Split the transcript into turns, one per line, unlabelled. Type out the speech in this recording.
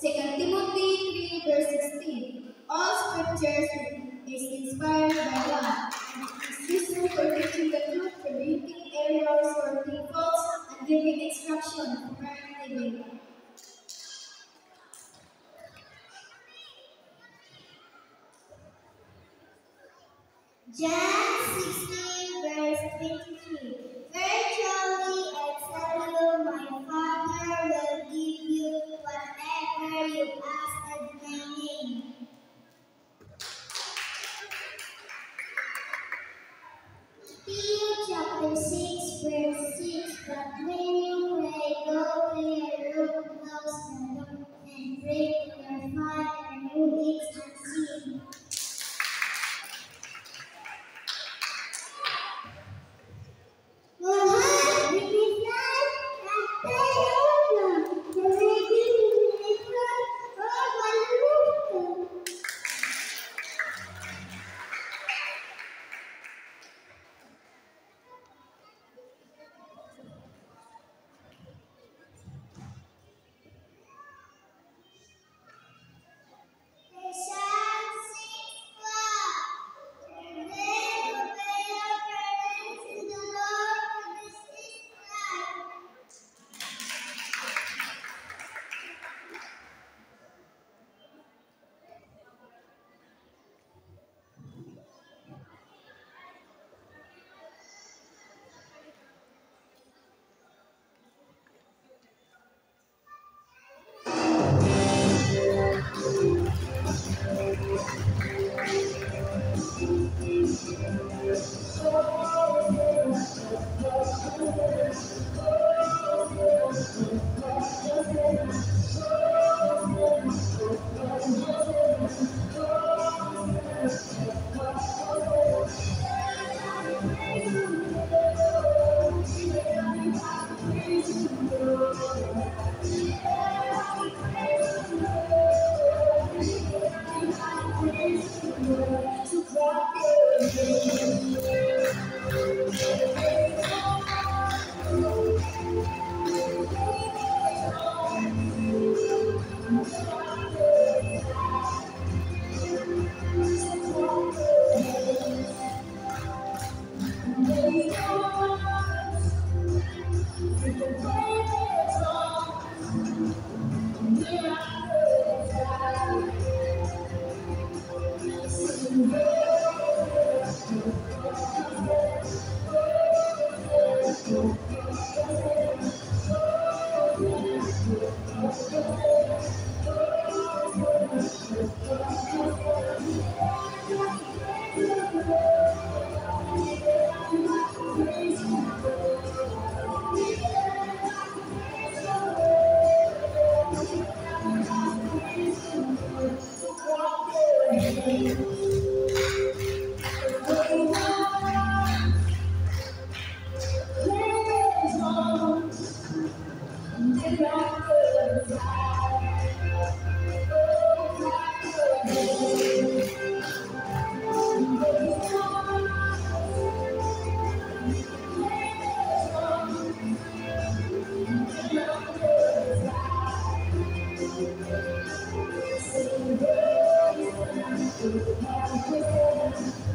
2 Timothy 3 verse 16. All scriptures is inspired by God and is useful for teaching the truth, rebuking errors, correcting faults, and giving instruction for living.
John 6, verse 6. But when
Grabe else.